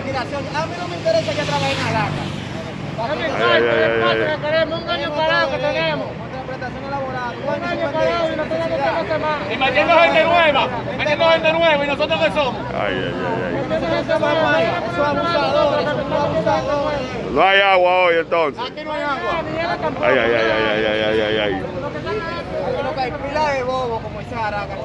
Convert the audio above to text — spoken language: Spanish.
respiración. A mí no me interesa que trabajen en Alaska. No me importa, que queremos un año parado que tenemos. Un año parado y no tenemos que hacer más. Y metiendo gente nueva, metiendo gente nueva y nosotros qué somos. Ay, ay, ay. Metiendo gente nueva, esos abusadores. No hay agua hoy entonces. Aquí no hay agua. Ay, ay, ay, ay, ay, ay, ay, ay. Aquí no hay pila de bobo como esa araca.